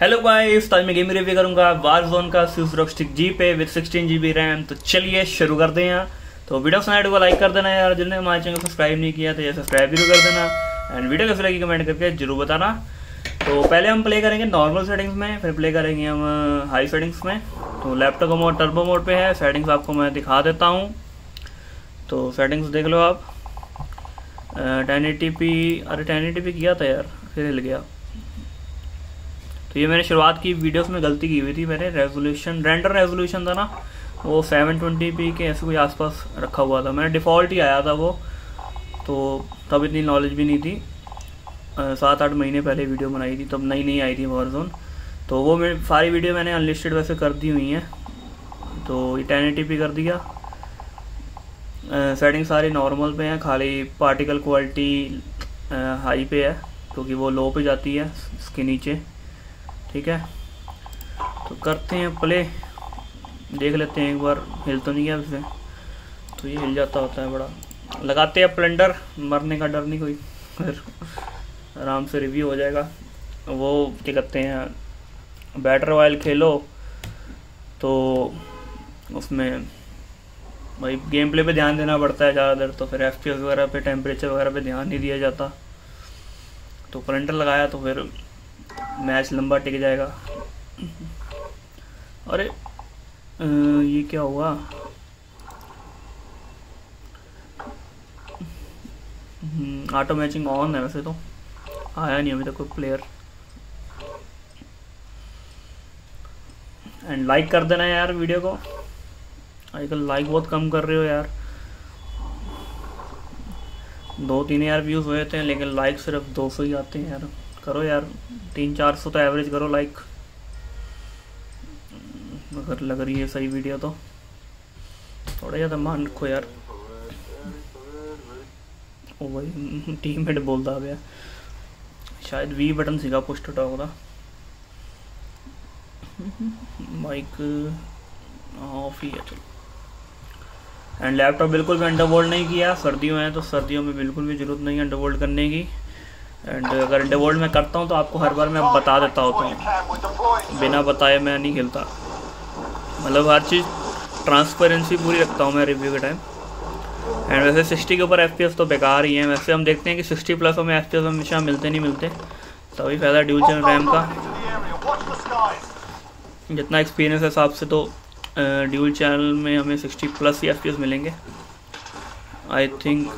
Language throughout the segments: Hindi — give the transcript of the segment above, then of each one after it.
हेलो गाइस आज मैं गेम रिव्यू करूँगा वार जोन का स्टिक जी पे विद 16 जीबी रैम तो चलिए शुरू करते हैं। तो वीडियो स्नाइड को लाइक कर देना यार, जिन्होंने हमारे चैनल को सब्सक्राइब नहीं किया तो ये सब्सक्राइब भी कर देना। एंड वीडियो कैसे लगी कमेंट करके ज़रूर बताना। तो पहले हम प्ले करेंगे नॉर्मल सेटिंग्स में, फिर प्ले करेंगे हम हाई सेटिंग्स में। तो लैपटॉप मोड टर्बो मोड पे है सेटिंग्स आपको मैं दिखा देता हूँ। तो सेटिंग्स देख लो आप। टेन पी अरे टेन किया था यार, फिर हिल गया। तो ये मैंने शुरुआत की, वीडियोस में गलती की हुई थी मैंने। रेजोल्यूशन रेंडर रेजोल्यूशन था ना, वो 720p के ऐसे कोई आसपास रखा हुआ था। मैंने डिफ़ॉल्ट ही आया था वो तो तब इतनी नॉलेज भी नहीं थी। सात आठ महीने पहले वीडियो बनाई थी, तब नई नई आई थी वॉरजोन तो वो मेरी सारी वीडियो मैंने अनलिस्टेड वैसे कर दी हुई हैं। तो टेन एटी कर दिया। सेटिंग सारी नॉर्मल पे हैं, खाली पार्टिकल क्वालिटी हाई पे है, क्योंकि वो लो पे जाती है इसके नीचे। ठीक है? तो करते हैं प्ले देख लेते हैं एक बार। हिल तो नहीं गया उसे तो ये हिल जाता होता है बड़ा। लगाते हैं प्लेंडर मरने का डर नहीं कोई। फिर आराम से रिव्यू हो जाएगा। वो क्या कहते हैं? बैटर ऑयल खेलो। तो उसमें भाई गेम प्ले पे ध्यान देना पड़ता है ज़्यादा देर तो फिर एफपीएस वगैरह पे टेम्परेचर वगैरह पे ध्यान नहीं दिया जाता। तो प्लेंडर लगाया तो फिर मैच लंबा टिक जाएगा। अरे ये क्या हुआ? ऑटो मैचिंग ऑन है वैसे तो। आया नहीं अभी तक कोई प्लेयर एंड लाइक कर देना यार वीडियो को। आजकल लाइक बहुत कम कर रहे हो यार। दो तीन यार व्यूज़ हुए थे लेकिन लाइक सिर्फ़ दो सौ ही आते हैं यार। करो यार, तीन चार सौ तो एवरेज करो लाइक अगर लग रही है सही वीडियो तो। थोड़ा ज़्यादा मान रखो यार। ओ भाई टीम मेट बोलता गया। शायद वी बटन सीखा पुश टॉक का माइक ऑफ़ ही है, चलो। एंड लैपटॉप बिल्कुल भी अंडरवोल्ड नहीं किया। सर्दियों में तो सर्दियों में बिल्कुल भी ज़रूरत नहीं है अंडरवोल्ड करने की। एंड अगर अंडरवर्ल्ड में करता हूँ तो आपको हर बार मैं बता देता होता हूँ। बिना बताए मैं नहीं खेलता। मतलब हर चीज़ ट्रांसपेरेंसी पूरी रखता हूँ मैं रिव्यू के टाइम एंड वैसे सिक्सटी के ऊपर एफपीएस तो बेकार ही है। वैसे हम देखते हैं कि सिक्सटी प्लस हमें एफ़ हमेशा मिलते नहीं मिलते। तभी फ़ायदा ड्यूल चैनल रैम का। जितना एक्सपीरियंस है हिसाब से तो ड्यूल चैनल में हमें सिक्सटी प्लस ही एफ़ मिलेंगे। आई थिंक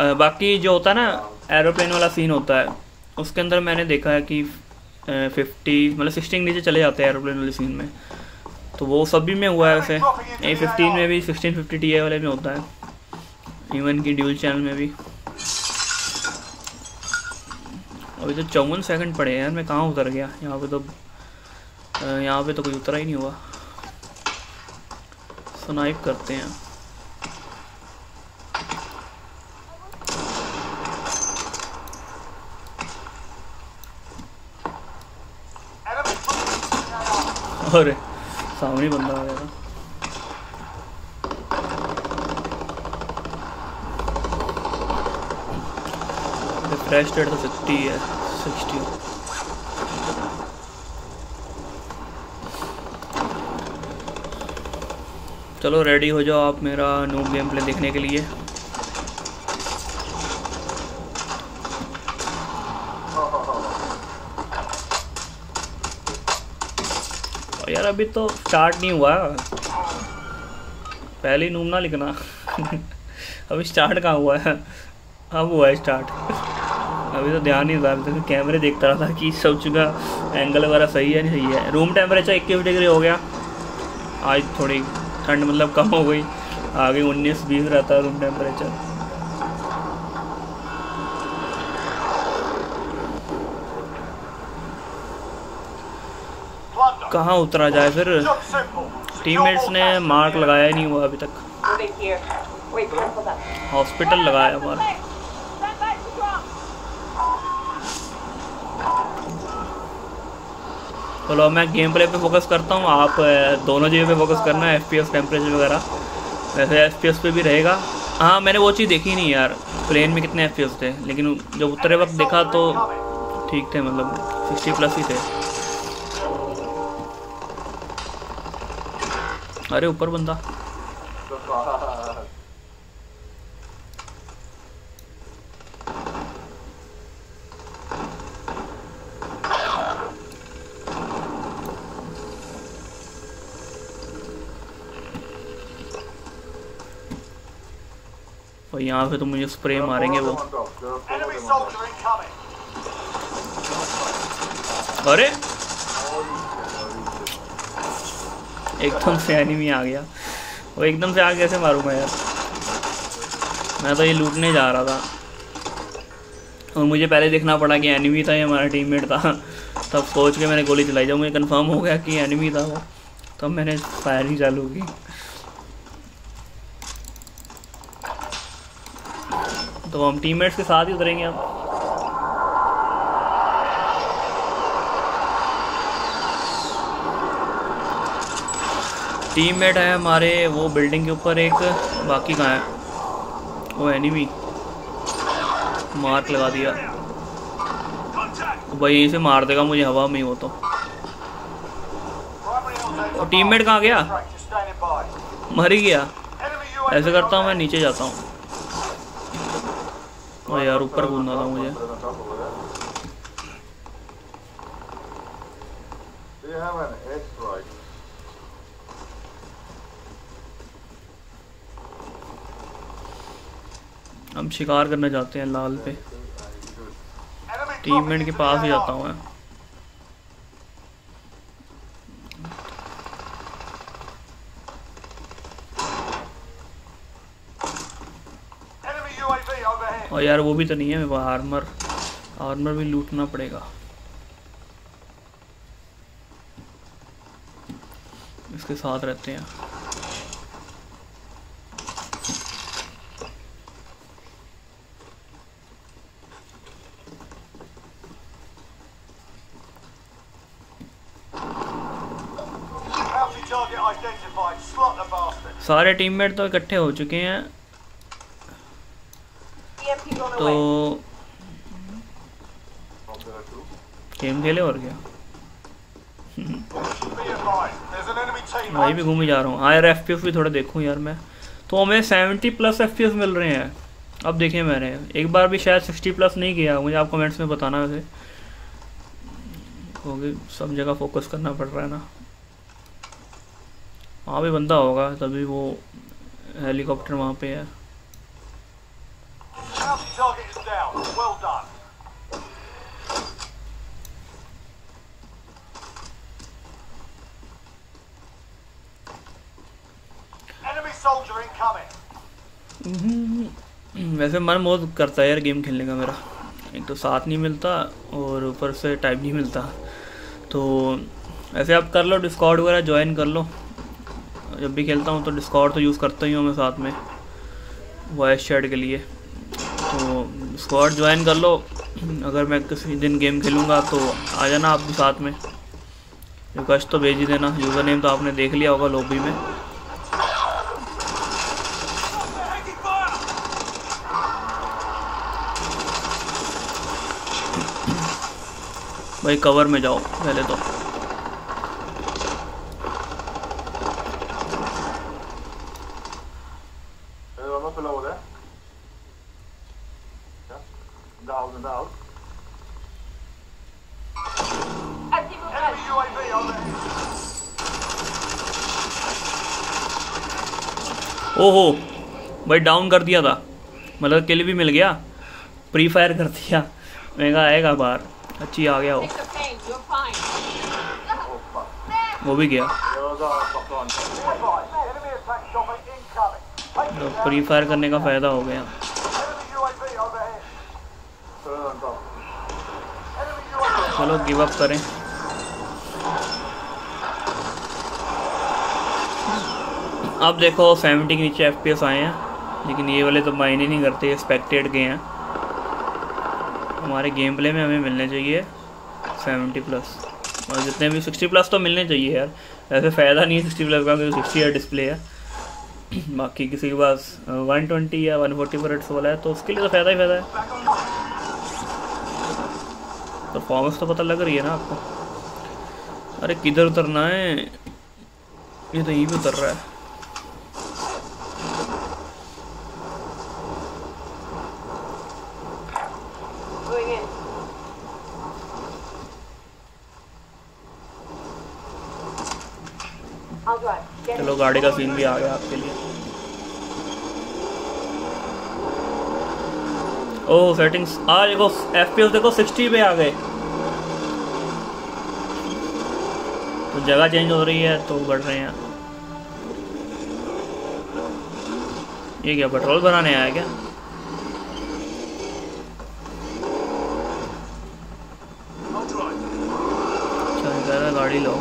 बाकी जो होता है ना एरोप्लेन वाला सीन होता है, उसके अंदर मैंने देखा है कि फिफ्टी मतलब सिक्सटीन नीचे चले जाते हैं एरोप्लेन वाले सीन में। तो वो सभी में हुआ है वैसे। ए फिफ्टीन में भी सिक्सटीन फिफ्टी टी वाले में होता है। इवन की ड्यूल चैनल में भी। अभी तो चौवन सेकंड पड़े हैं मैं कहाँ उतर गया? यहाँ पे तो यहाँ पे तो कोई उतरा ही नहीं हुआ। सुनाइप करते हैं। अरे सामने बंदा आ गया फ्रेश रेट तो सिक्सटी है सिक्सटी चलो रेडी हो जाओ आप मेरा नो गेम प्ले देखने के लिए। यार अभी तो स्टार्ट नहीं हुआ। पहले ही नूमना लिखना। अभी स्टार्ट कहाँ हुआ? है अब हुआ है स्टार्ट अभी तो ध्यान नहीं था, अभी तो कैमरे देखता रहा था कि सब जगह एंगल वगैरह सही है, नहीं सही है। रूम टेम्परेचर इक्कीस डिग्री हो गया। आज थोड़ी ठंड मतलब कम हो गई। आगे उन्नीस बीस रहता है रूम टेम्परेचर कहाँ उतरा जाए? फिर टीममेट्स ने मार्क लगाया ही नहीं हुआ अभी तक। हॉस्पिटल लगाया हमारा चलो मैं गेम प्ले पे फोकस करता हूँ। आप दोनों जगह पे फोकस करना एफ़ पी एस टेम्परेचर वगैरह। वैसे एफ़ पी एस पे भी रहेगा। हाँ मैंने वो चीज़ देखी नहीं यार। प्लेन में कितने एफ़ पी एस थे? लेकिन जब उतरे वक्त देखा तो ठीक थे मतलब सिक्सटी प्लस ही थे। अरे ऊपर बंदा। और यहाँ पे तो मुझे स्प्रे मारेंगे वो। अरे! एकदम से एनिमी आ गया। वो एकदम से आ कैसे मारूँ मैं यार। मैं तो ये लूटने जा रहा था। और मुझे पहले देखना पड़ा कि एनिमी था या हमारा टीममेट था। तब सोच के मैंने गोली चलाई। जब मुझे कंफर्म हो गया कि एनिमी था वो, तब मैंने फायरिंग चालू की। तो हम टीममेट्स के साथ ही उतरेंगे अब। टीममेट है हमारे, वो बिल्डिंग के ऊपर एक, बाकी कहाँ है? वो एनिमी मार्क लगा दिया। भाई यहीं से मार देगा मुझे हवा में ही हो तो। और टीममेट कहाँ गया? मर ही गया। ऐसे करता हूँ, मैं नीचे जाता हूँ। और यार, ऊपर घूमना था मुझे। हम शिकार करना चाहते हैं लाल पे। टीममेट के पास ही जाता हूँ मैं. और यार वो भी तो नहीं है मेरे पास आर्मर आर्मर भी लूटना पड़ेगा। इसके साथ रहते हैं। सारे टीममेट तो इकट्ठे हो चुके हैं। तो गेम खेले और क्या. वही भी घूम ही जा रहा हूँ। हाँ यार एफ़ भी थोड़ा देखूँ यार मैं। तो हमें सेवेंटी प्लस एफ़ मिल रहे हैं। अब देखें मैंने। एक बार भी शायद सिक्सटी प्लस नहीं किया। मुझे आप कमेंट्स में बताना वैसे। सब जगह फोकस करना पड़ रहा है ना। वहाँ भी बंदा होगा तभी वो हेलीकॉप्टर वहाँ पे है। Incoming. वैसे मन बहुत करता है यार गेम खेलने का मेरा। एक तो साथ नहीं मिलता और ऊपर से टाइम नहीं मिलता। तो ऐसे आप कर लो डिस्कॉर्ड वगैरह ज्वाइन कर लो। जब भी खेलता हूँ तो डिस्कॉर्ड तो यूज़ करता ही हूँ मैं साथ में वॉइस चैट के लिए। तो डिस्कॉर्ड ज्वाइन कर लो। अगर मैं किसी दिन गेम खेलूँगा तो आ जाना आप भी साथ में। रिक्वेस्ट तो भेज ही देना। यूज़र नेम तो आपने देख लिया होगा लॉबी में। भाई कवर में जाओ पहले तो। ओहो भाई डाउन कर दिया था। मतलब किल भी मिल गया। प्री फायर कर दिया। महँगा आएगा बाहर। अच्छी आ गया वो। वो भी गया। प्री फायर करने का फ़ायदा हो गया। चलो गिव अप करें। अब देखो 70 के नीचे एफपीएस आए हैं, लेकिन ये वाले तो मायने नहीं करते स्पेक्टेड के हैं। हमारे गेम प्ले में हमें मिलने चाहिए 70 प्लस और जितने भी 60 प्लस तो मिलने चाहिए यार। वैसे फ़ायदा नहीं है 60 प्लस का, क्योंकि सिक्सटी या डिस्प्ले है। बाकी किसी के पास वन ट्वेंटी या वन फोर्टी पर वाला है तो उसके लिए तो फ़ायदा ही फ़ायदा है। परफॉर्मेंस तो पता लग रही है ना आपको? अरे किधर उतरना है? ये तो यहीं पे उतर रहा है। चलो, गाड़ी का सीन भी आ गया आपके लिए। ओह सेटिंग्स आ, देखो एफ़ देखो 60 पे आ गए। जगह चेंज हो रही है तो बढ़ रहे हैं। ये क्या, पेट्रोल बनाने आया क्या? गाड़ी लो.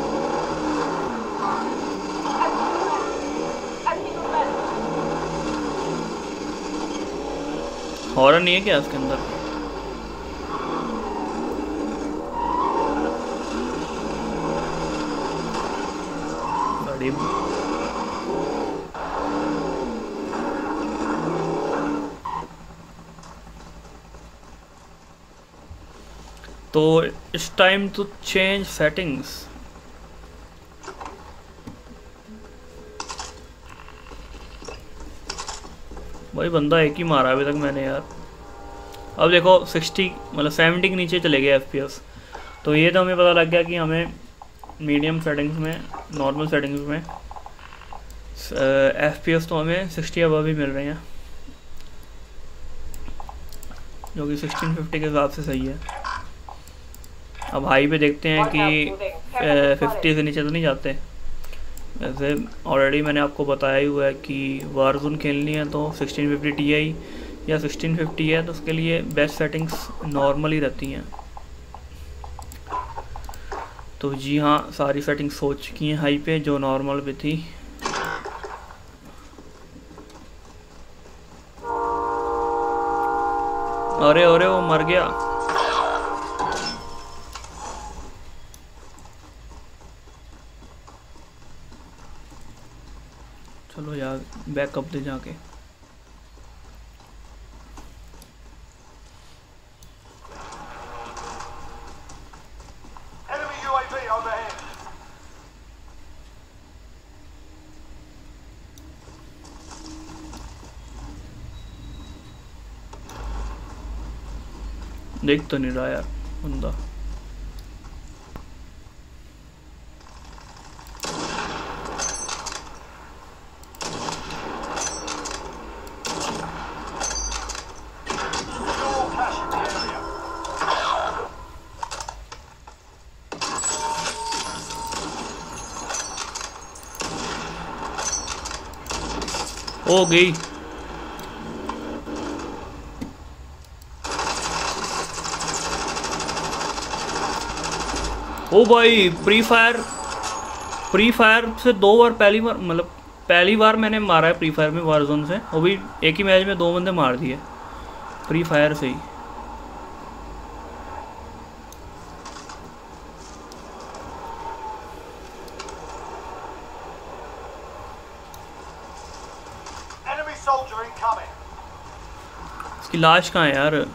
हॉरर नहीं है क्या उसके अंदर गाड़ी तो इस टाइम टू चेंज सेटिंग्स भाई बंदा एक ही मारा अभी तक मैंने यार। अब देखो 60 मतलब 70 के नीचे चले गए एफपीएस तो ये तो हमें पता लग गया कि हमें मीडियम सेटिंग्स में नॉर्मल सेटिंग्स में एफपीएस तो हमें 60 अब भी मिल रहे हैं। जो कि 1650 के हिसाब से सही है। अब हाई पे देखते हैं कि फिफ्टी से नीचे तो नहीं जाते। वैसे ऑलरेडी मैंने आपको बताया ही हुआ है कि वारजोन खेलनी है तो 1650 Ti या 1650 है तो उसके लिए बेस्ट सेटिंग्स नॉर्मल ही रहती हैं। तो जी हाँ सारी सेटिंग्स हो चुकी हैं हाई पे जो नॉर्मल पे थी। अरे अरे वो मर गया। चलो यार बैकअप दे जाके. देख तो नहीं रहा यार बंदा हो गई। ओ भाई फ्री फायर फ्री फायर से दो बार पहली बार मतलब पहली बार मैंने मारा है फ्री फायर में वार जोन से। वो भी एक ही मैच में दो बंदे मार दिए। फ्री फायर से ही। इसकी लाश कहाँ है यार?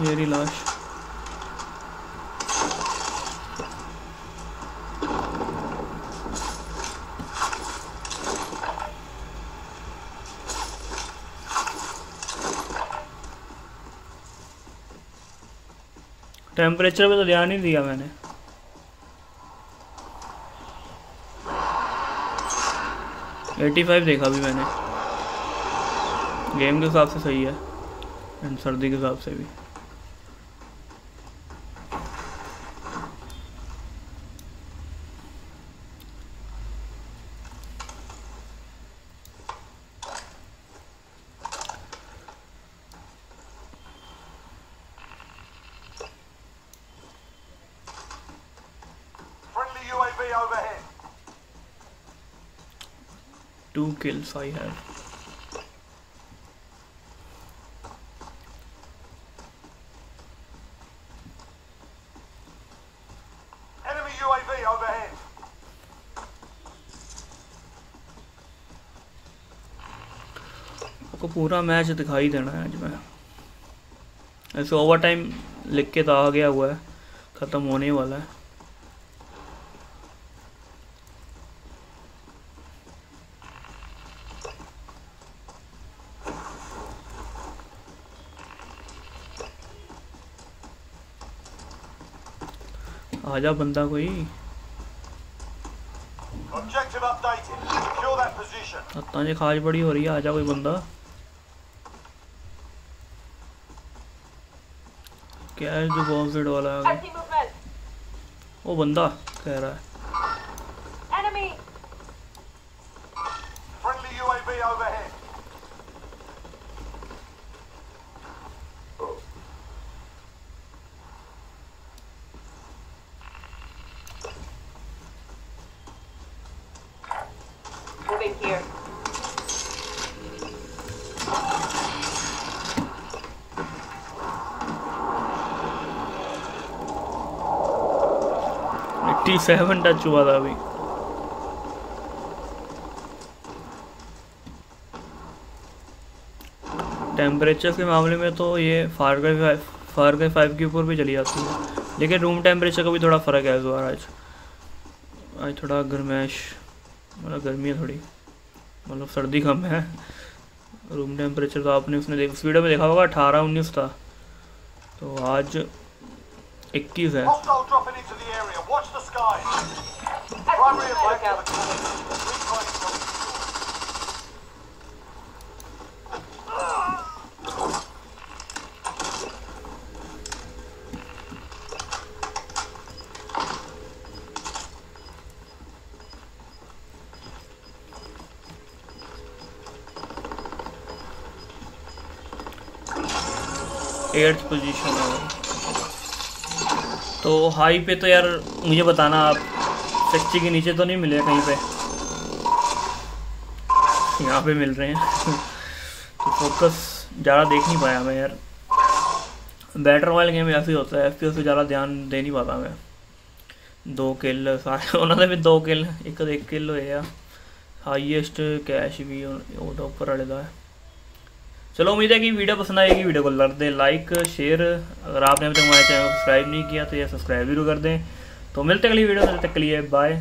मेरी लाश। टेम्परेचर पे तो ध्यान ही दिया मैंने। एटी फाइव देखा भी मैंने। गेम के हिसाब से सही है एंड सर्दी के हिसाब से भी। me over here. Two kills पूरा मैच दिखाई देना है आज मैं। ऐसे ओवर टाइम लिख के तो आ गया हुआ है। ख़त्म होने वाला है। आ जा बंदा कोई। जी खाज बड़ी हो रही है आ जा कोई बंदा। क्या है जो बॉम्बेड वाला है वो? बंदा कह रहा है। एट्टी सेवन टच हुआ था अभी। टेम्परेचर के मामले में तो ये फारगई फाइव फारगई फाइव के ऊपर भी चली जाती है। लेकिन रूम टेम्परेचर का भी थोड़ा फ़र्क है इस बार आज। आज थोड़ा गर्मैश मतलब गर्मी है थोड़ी। मतलब सर्दी कम है। रूम टेम्परेचर तो आपने उसने देख, उस वीडियो में देखा होगा, अठारह उन्नीस था। तो आज इक्कीस है। the skies. Primary objective position over. तो हाई पे तो यार मुझे बताना, आप सिक्सटी के नीचे तो नहीं मिले कहीं पे? यहाँ पे मिल रहे हैं। तो फोकस ज़्यादा देख नहीं पाया मैं यार। बैटर वाले गेम ऐसे ही होता है एफ़ पे ज़्यादा ध्यान दे नहीं पाता मैं। दो किल सारे उन्होंने भी दो किल एक किल हो हाईएस्ट कैश भी उपर वाले का चलो, उम्मीद है कि वीडियो पसंद आएगी। वीडियो को लड़ दें लाइक शेयर अगर आपने अभी तक हमारे चैनल को सब्सक्राइब नहीं किया तो यह सब्सक्राइब ज़रूर कर दें। तो मिलते अगली वीडियो तक के लिए बाय